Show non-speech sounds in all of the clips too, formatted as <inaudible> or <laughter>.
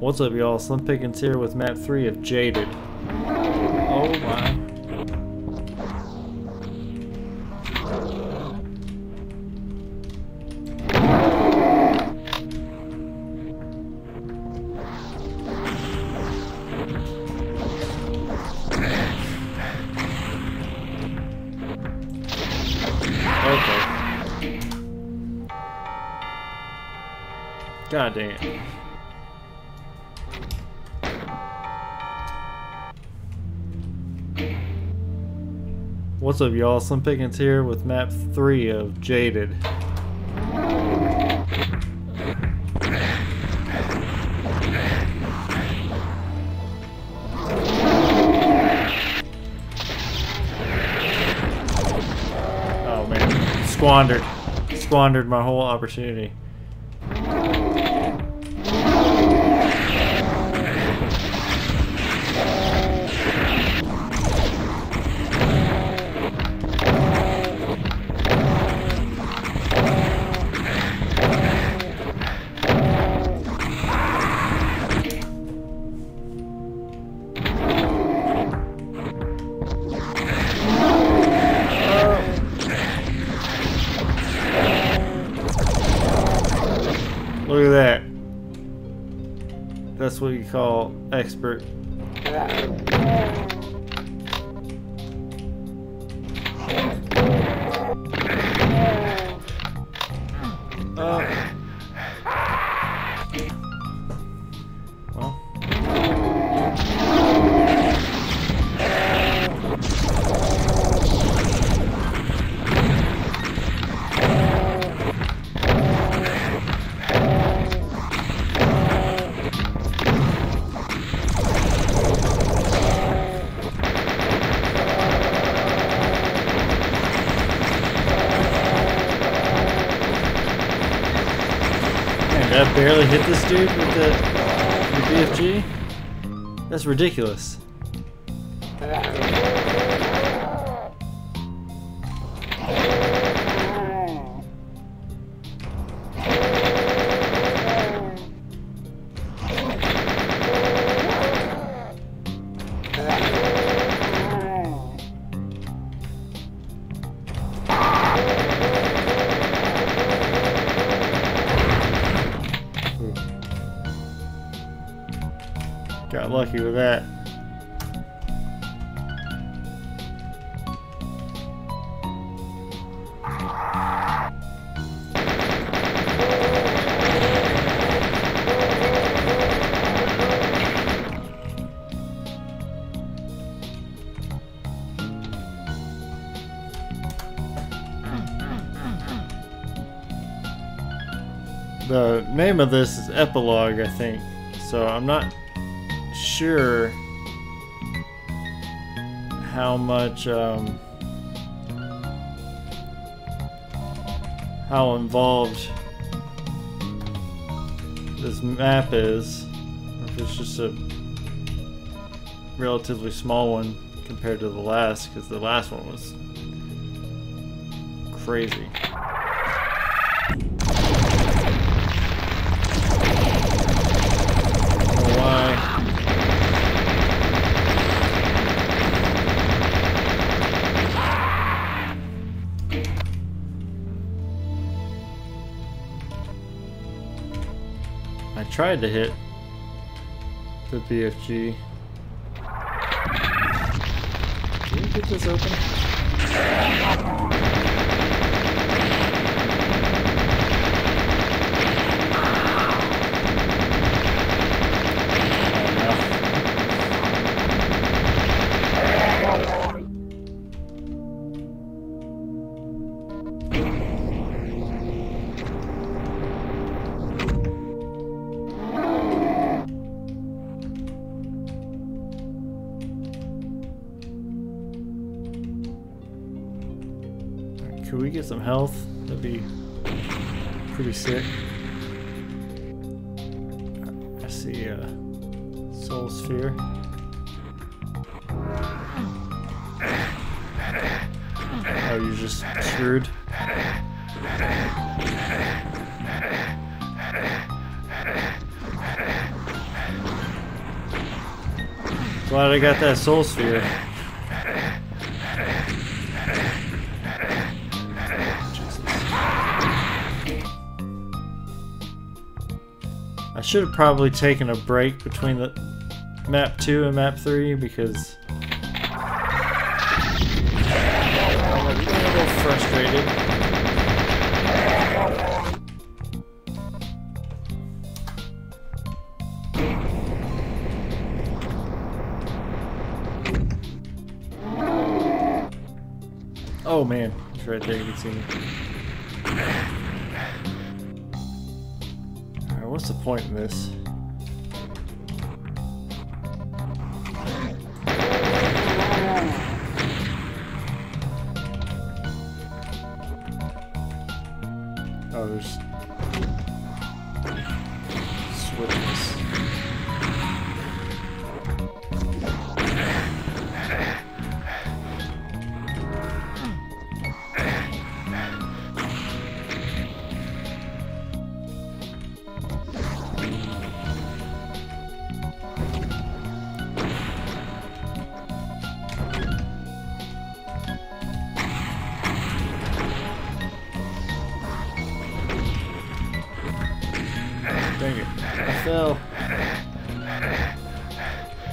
What's up, y'all? Slim Pickins here with map 3 of Jaded. Oh my. Okay. God dang What's up, y'all? Slim Pickins here with map 3 of Jaded. Oh man, squandered. Squandered my whole opportunity. I barely hit this dude with the, the BFG? That's ridiculous. Of this is Epilogue, I think. So I'm not sure how much um, how involved this map is. If it's just a relatively small one compared to the last, because the last one was crazy. Tried to hit the BFG. Can you get this open? Some health? That'd be pretty sick. I see a soul sphere. Oh, you're just screwed. Glad I got that soul sphere. Should have probably taken a break between the map 2 and map 3 because I'm a little frustrated. Oh man, he's right there, you can see me. Alright, what's the point in this?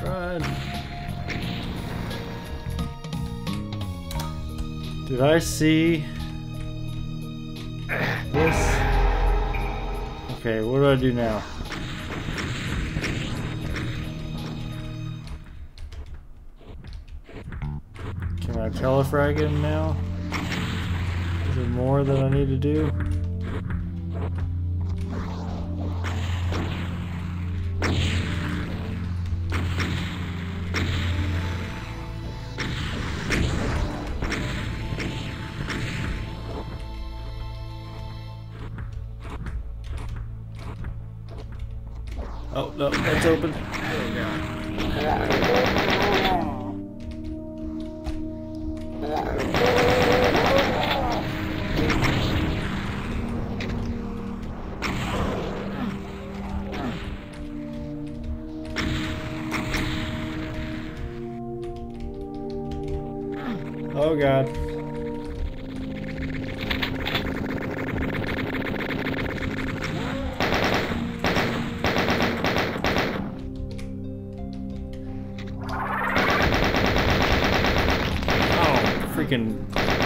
Run. Did I see this? Okay, what do I do now? Can I telefrag him now? Is there more that I need to do?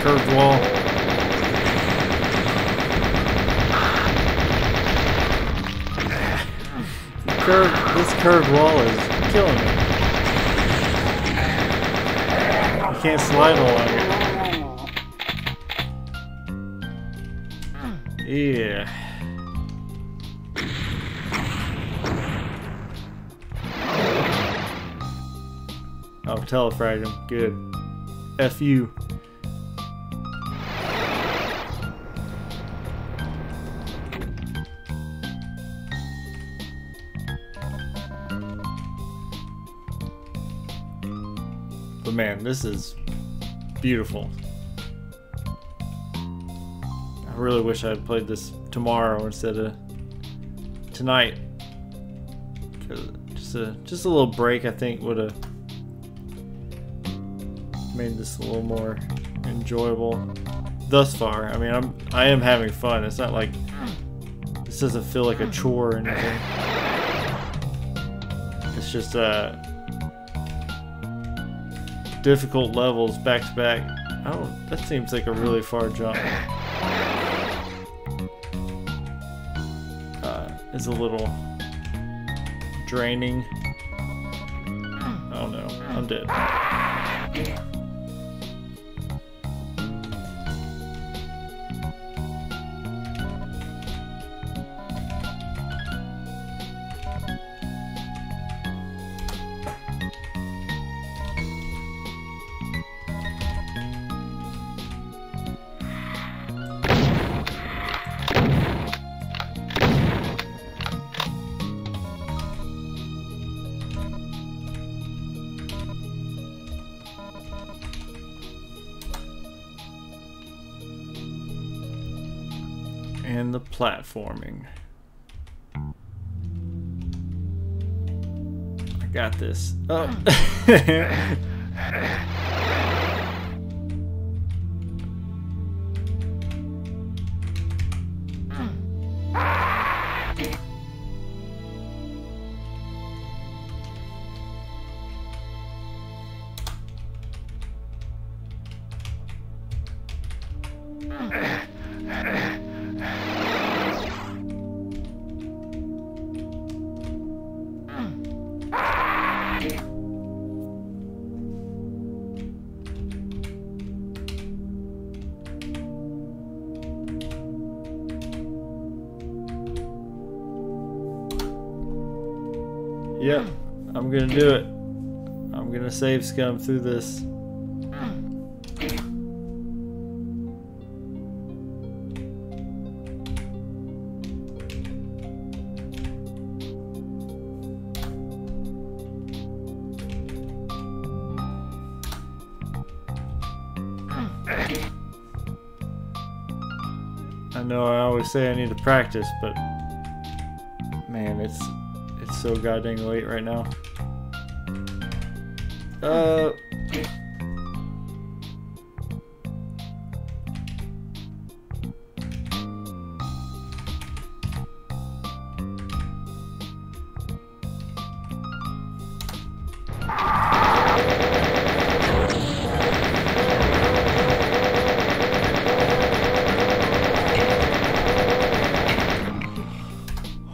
Curved wall. This curved wall is killing me. I can't slide along it. Yeah. Oh, telefrag him. Good. F you. Man, this is beautiful. I really wish I had played this tomorrow instead of tonight. Just a just a little break, I think, would have made this a little more enjoyable. Thus far, I mean, I'm I am having fun. It's not like this doesn't feel like a chore or anything. It's just uh difficult levels back to back. Oh, that seems like a really far jump. Uh, is a little draining. Oh no, I'm dead. And the platforming. I got this. Oh. <laughs> I'm gonna do it. I'm gonna save scum through this. I know I always say I need to practice, but man, it's it's so goddamn late right now. Uh.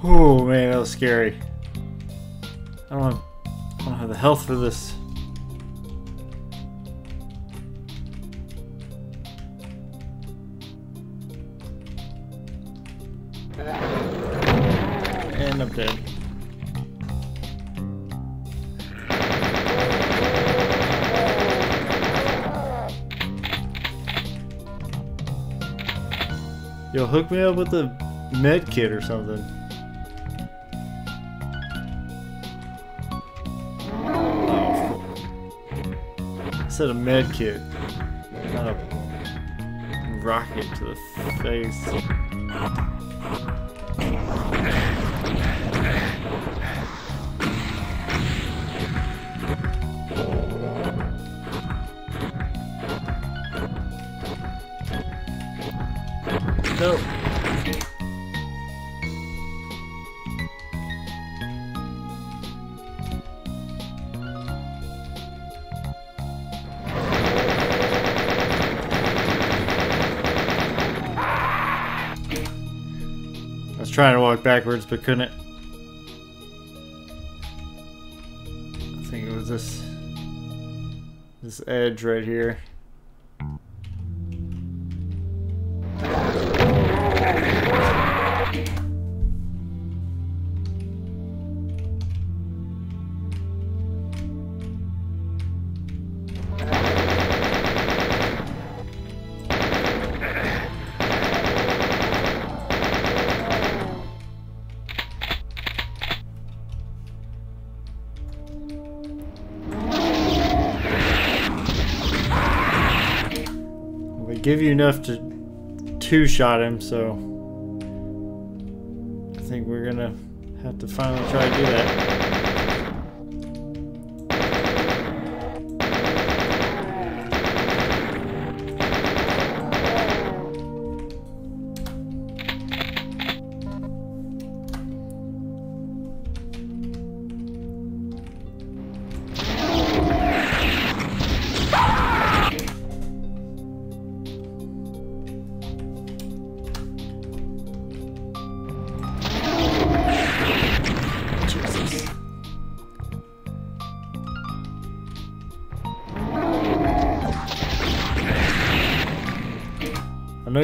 Oh man, that was scary. I don't have, I don't have the health for this. Dead. Yo, hook me up with a med kit or something. I said a med kit, not a rocket to the face. Backwards but couldn't. I think it was this this edge right here. Give you enough to two shot him, so I think we're gonna have to finally try to do that.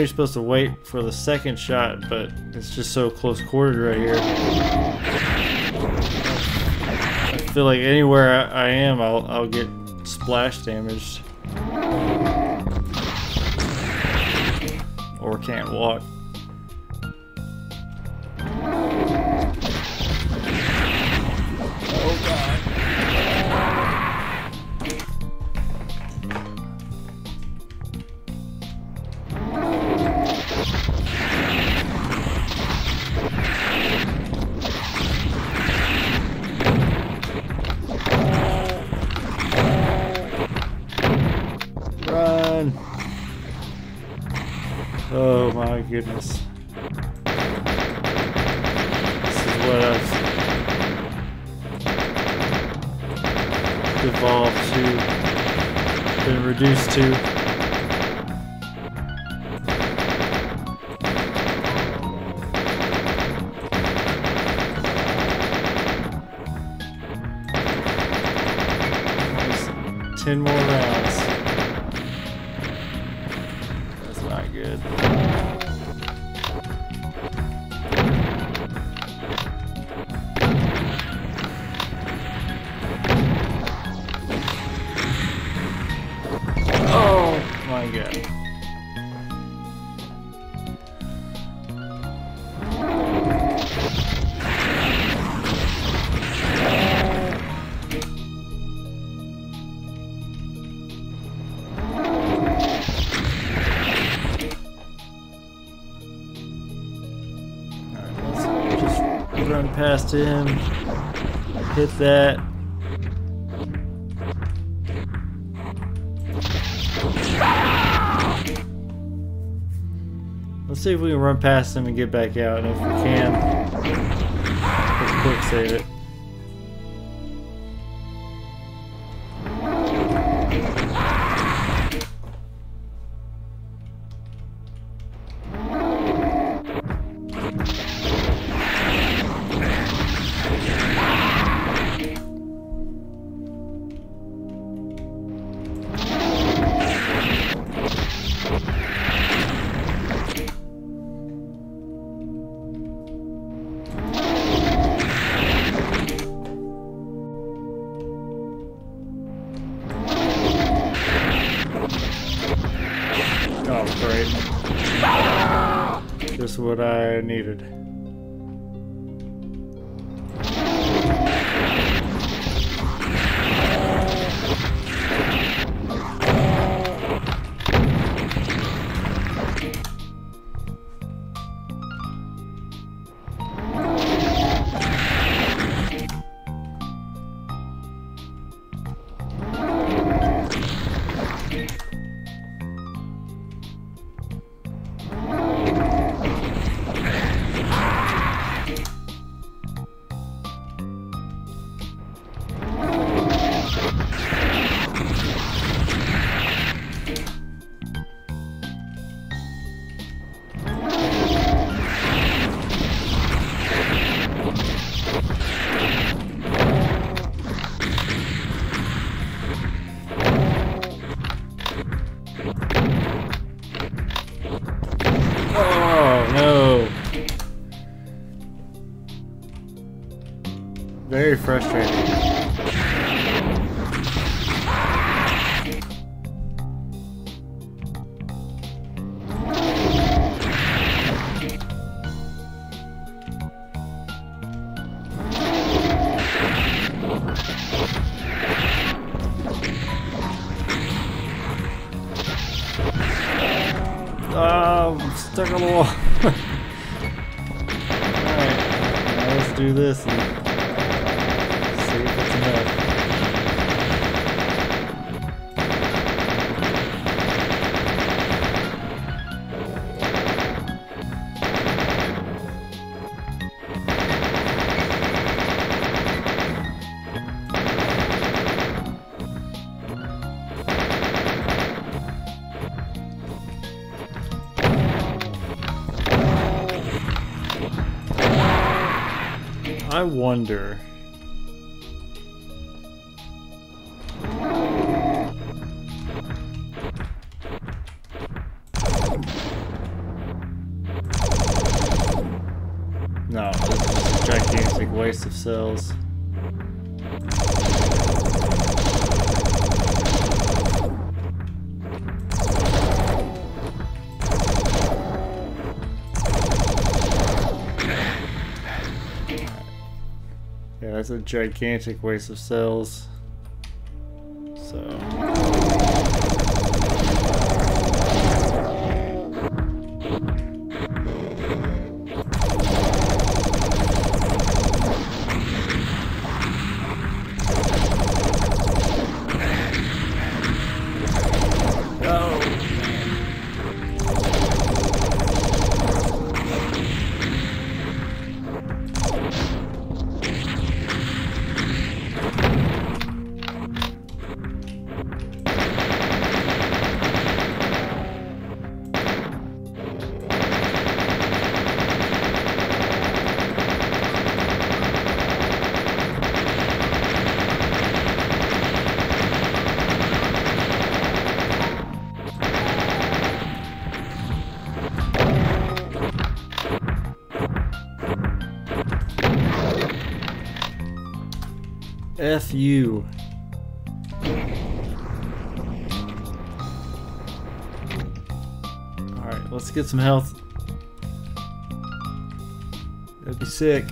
You're supposed to wait for the second shot, but it's just so close quartered right here. I feel like anywhere I I am, I'll, I'll get splash damaged. Or can't walk. Goodness. This is what I've evolved to, been reduced to. Ten more rounds. Him. Hit that. Let's see if we can run past him and get back out, and if we can, let's quick save it. Frustrating. I'm stuck on the wall. <laughs> Alright, let's do this wonder. That's a gigantic waste of cells. F you. Alright, let's get some health. That'd be sick.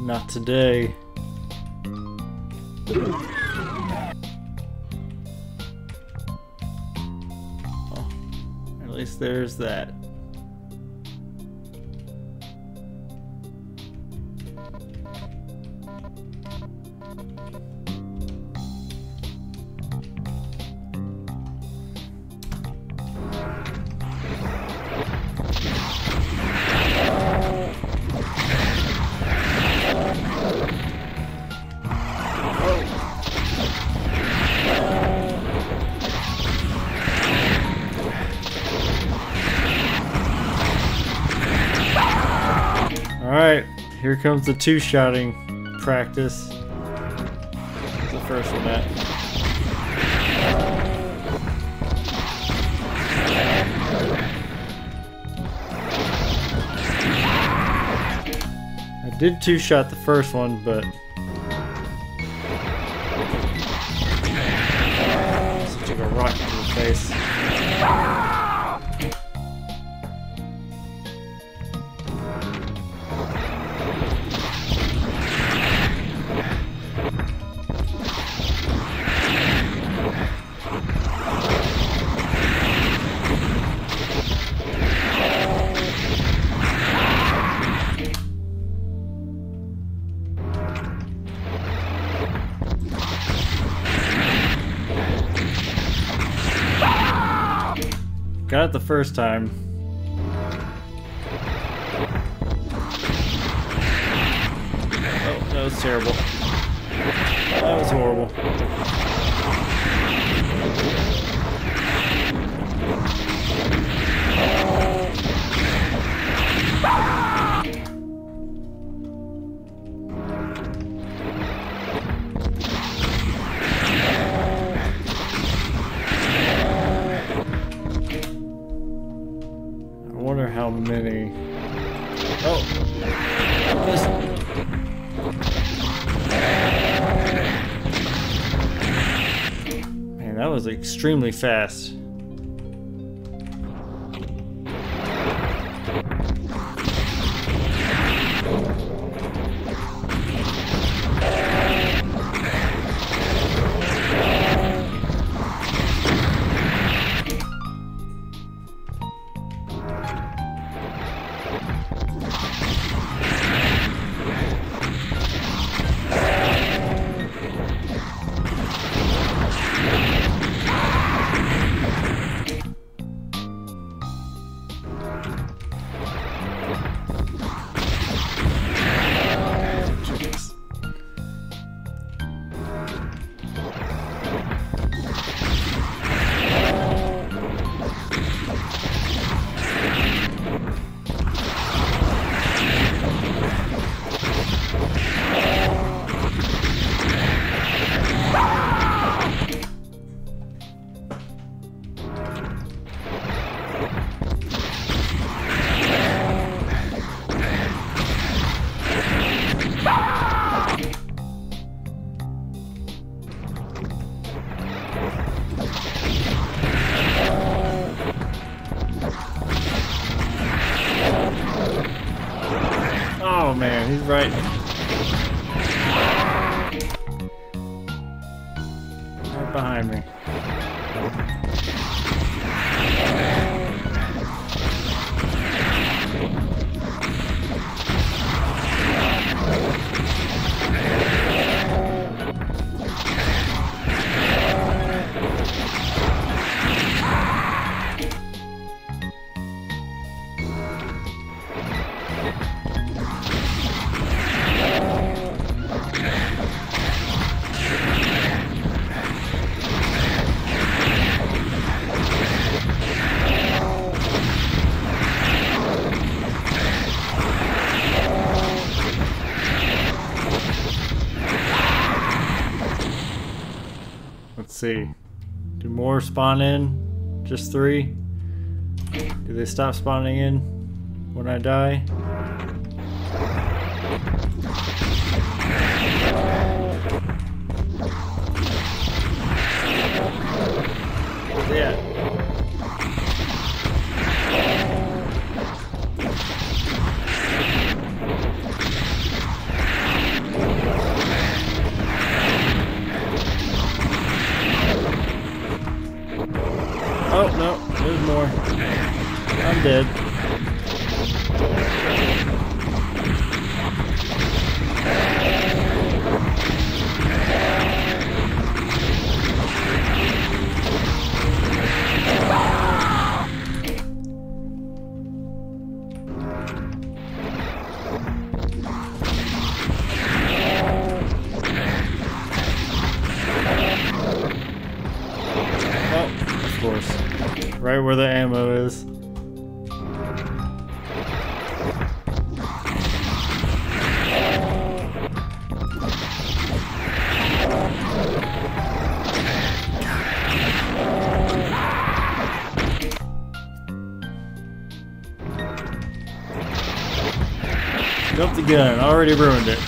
Not today. Oh, at least there's that. Alright, here comes the two shotting practice. The first one at? I did two shot the first one, but. Just took a rocket to the face. First time. Oh, that was terrible. That was horrible. Extremely fast. See. Do more spawn in? Just three? Do they stop spawning in? when I die. There's more. I'm dead. Already ruined it.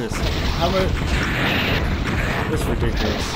Jesus, how much? That's ridiculous.